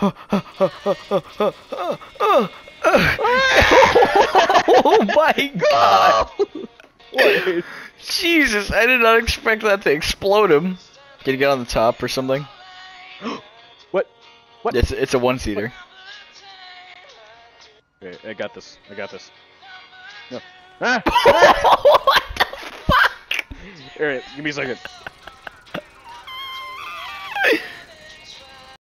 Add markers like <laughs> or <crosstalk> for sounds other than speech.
oh my god! What? Jesus, I did not expect that to explode him. Did he get on the top or something? <gasps> What? What? It's it's a one seater. Okay, I got this. I got this. No. Ah! <laughs> what the fuck? Alright, give me a second.